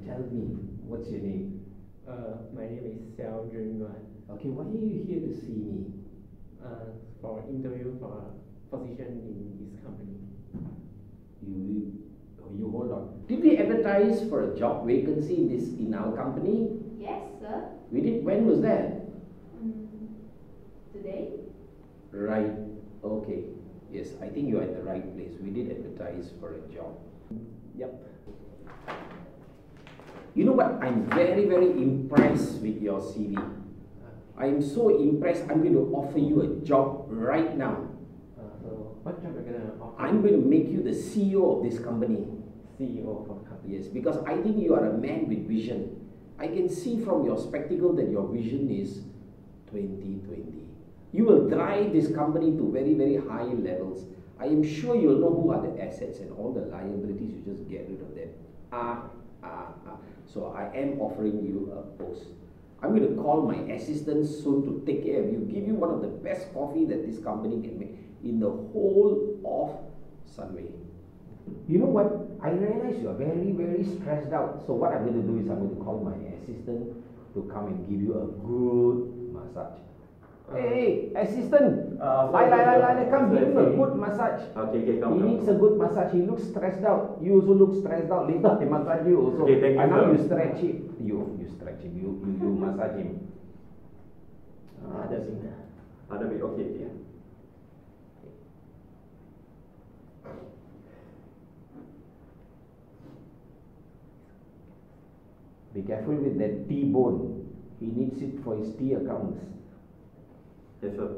And tell me, what's your name? Uh, my name is Xiao Junyuan. Okay, why are you here to see me? Uh, for interview for a position in this company. You, oh, you hold on. Did we advertise for a job vacancy in this in our company? Yes, sir. We did. When was that? Mm, today? Right. Okay. Yes, I think you're at the right place. We did advertise for a job. Yep. You know what? I'm very, very impressed with your CV. I am so impressed. I'm going to offer you a job right now. Uh, so what job are you gonna offer? I'm going to make you the CEO of this company. CEO for the company. Yes, because I think you are a man with vision. I can see from your spectacle that your vision is 2020. You will drive this company to very, very high levels. I am sure you'll know who are the assets and all the liabilities. You just get rid of them. Ah, ah, ah. So I am offering you a post. I'm going to call my assistant soon to take care of you, give you one of the best coffee that this company can make in the whole of Sunway. You know what? I realize you're very, very stressed out. So what I'm going to do is I'm going to call my assistant to come and give you a good massage. Hey, assistant! Uh, Lai, lai, lai, lai, lai, come give him a good massage. Okay, okay, come, He come, needs come. a good massage. He looks stressed out. You also look stressed out. Later, I massage you also. Okay, thank you, And now you stretch it. You, you stretch him. You, you, you massage him. Ah, thing. Other way, okay, okay. Be careful with that T-bone. He needs it for his T accounts. Yes, sir.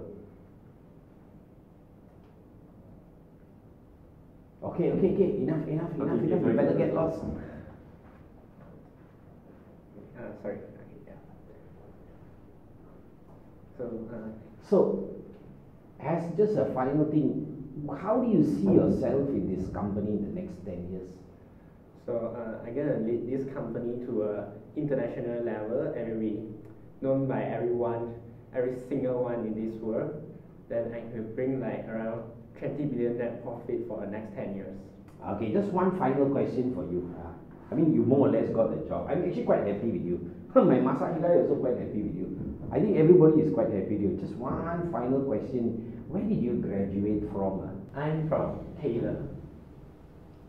Okay, okay, okay. Enough, enough, Okay, enough, okay, enough. You better get lost. Uh, sorry. Okay, yeah. So, uh, So, as just a final thing, how do you see yourself in this company in the next 10 years? so uh, I'm gonna lead this company to a international level and be known by everyone, every single one in this world. Then I could bring like around 20 billion net profit for the next 10 years. Okay, just one final question for you. Uh, I mean, you more or less got the job. I'm actually quite happy with you. My massage guy also quite happy with you. I think everybody is quite happy with you. Just one final question. Where did you graduate from? uh? I'm from Taylor.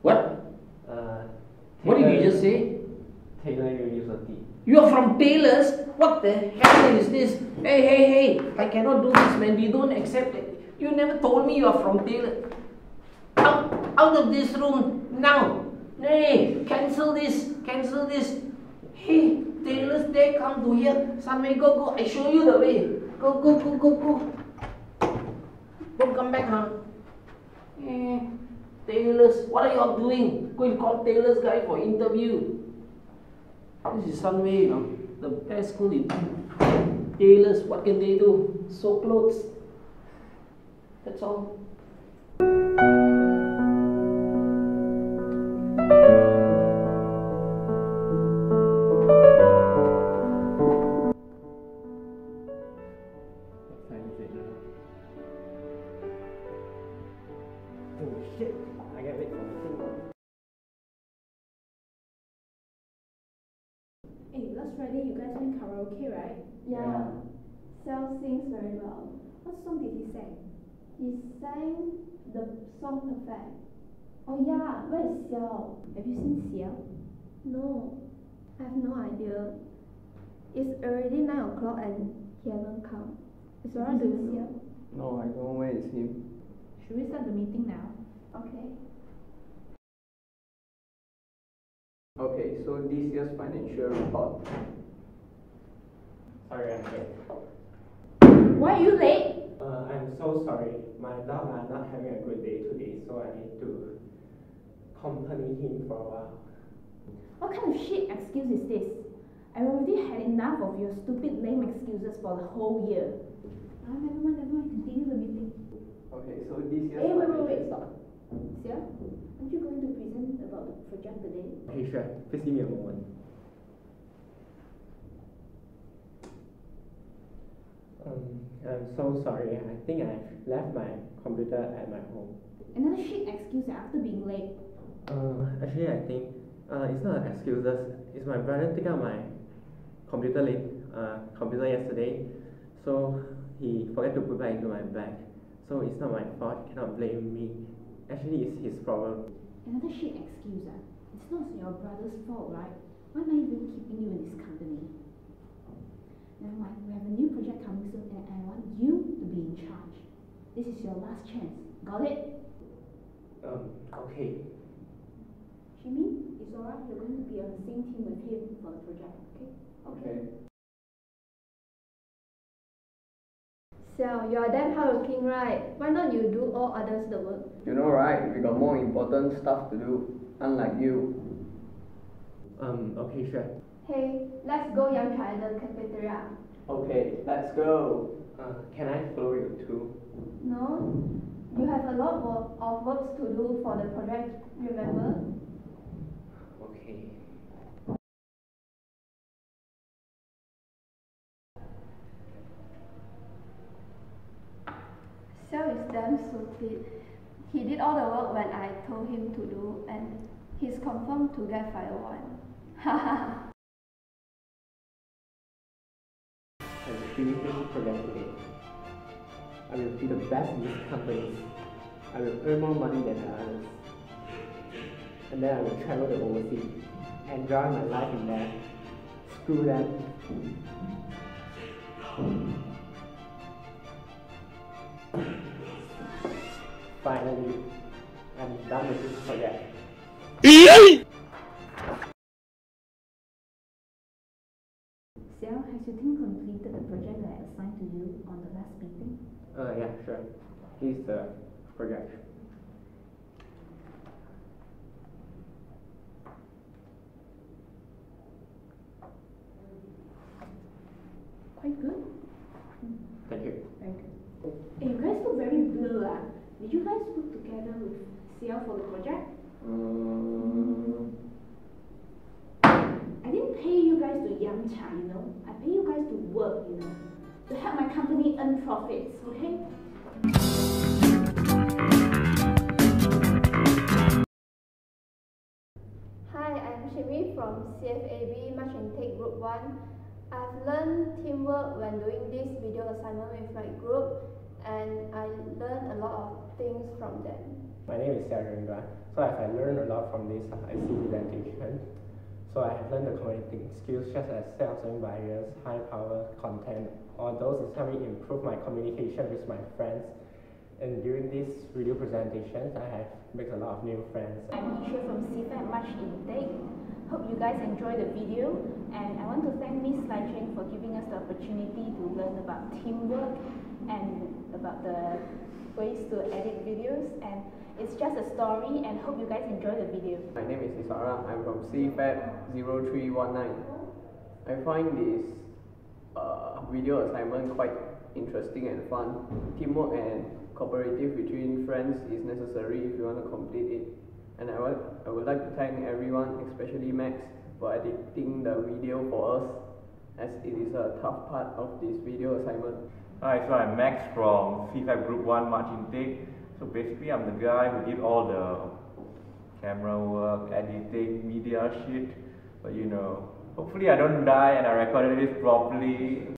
What? Uh, What did you just say? Taylor University. You are from Taylor's? What the hell is this? Hey, hey, hey, I cannot do this, man. We don't accept it. You never told me you are from Taylor. Out, out of this room now. Hey, cancel this, cancel this. Hey, Taylor's there, come to here. Sunway, go, go. I show you the way. Go, go, go, go, go. Don't come back, huh? Hey, Taylor's, what are you all doing? Go and call Taylor's guy for interview. This is Sunway, you know, the best school in Tailors, what can they do? Sew clothes. That's all. Friday you guys went karaoke, right? Yeah, Sal sings very well. What song did he sing? He sang the song perfect. Oh yeah, where is Xiao? Have you seen Xiao? No, I have no idea. It's already nine o'clock and he hasn't come. Is Have around you to seen Xiao? No, I don't know where is him. Should we start the meeting now? Okay. Okay, so this year's financial report. Sorry, I'm late. Why are you late? Uh, I'm so sorry. My dog are not having a good day today, so I need to accompany him for a while. What kind of shit excuse is this? I already had enough of your stupid lame excuses for the whole year. Ah, never mind, never mind. Continue the meeting. Okay, so this year's Hey, wait, wait, financial- wait, stop. Sia, aren't you going to present about the project today? Okay, sure. Please give me a moment. Um, I'm so sorry. I think I left my computer at my home. Another shit excuse after being late. Uh, actually, I think uh, it's not excuses. It's my brother took out my computer late, uh, computer yesterday, so he forgot to put back into my bag. So it's not my fault. Cannot blame me. Actually, it's his problem. Another shit excuse ah. It's not your brother's fault, right? Why am I even keeping you in this company? Never mind, we have a new project coming soon and I want you to be in charge. This is your last chance. Got it? Um, okay. Jimmy, Isora, you're going to be on the same team with him for the project, okay? Xiao, you're damn hardworking, right? Why not you do all others the work? You know, right? We got more important stuff to do, unlike you. Um, okay, sure. Hey, let's go Yang the cafeteria. Okay, let's go. Uh, can I follow you too? No, you have a lot work, of works to do for the project, remember? Okay. Xiao is damn stupid. He did all the work when I told him to do, and he's confirmed to get fired one. Haha. finish this project. I will be the best in this company. I will earn more money than the others. And then I will travel to overseas. Enjoy my life in there. Screw them. Finally, I'm done with this project. Assigned to you on the last meeting? Uh, yeah, sure. Here's the project. Quite good. Thank you. Thank you. Hey, you guys look very blue ah. Did you guys work together with Xiao for the project? Um, I didn't pay you guys to yamcha, you know. I pay you guys to work, you know, to help my company earn profits, okay? Hi, I'm Shimi from CFAB March Take Group 1. I've learned teamwork when doing this video assignment with my group and I learned a lot of things from them. My name is Sarendra. So I have learned a lot from this uh, IC presentation. So I have learned the communicating skills such as self-serving barriers, high power content. All those is helping improve my communication with my friends. And during these video presentations, I have made a lot of new friends. I'm Isha from CFAB March Intake. Hope you guys enjoy the video and I want to thank Miss Lai Cheng for giving us the opportunity to learn about teamwork and about the ways to edit videos and it's just a story and hope you guys enjoy the video. my name is Isara. I'm from CFAB 0319. I find this uh, video assignment quite interesting and fun. Teamwork and cooperative between friends is necessary if you want to complete it. And I would, I would like to thank everyone, especially Max, for editing the video for us, as it is a tough part of this video assignment. So I'm Max from C5 Group 1 March Intake. So basically, I'm the guy who did all the camera work, editing, media shit. But you know, hopefully I don't die and I recorded this properly.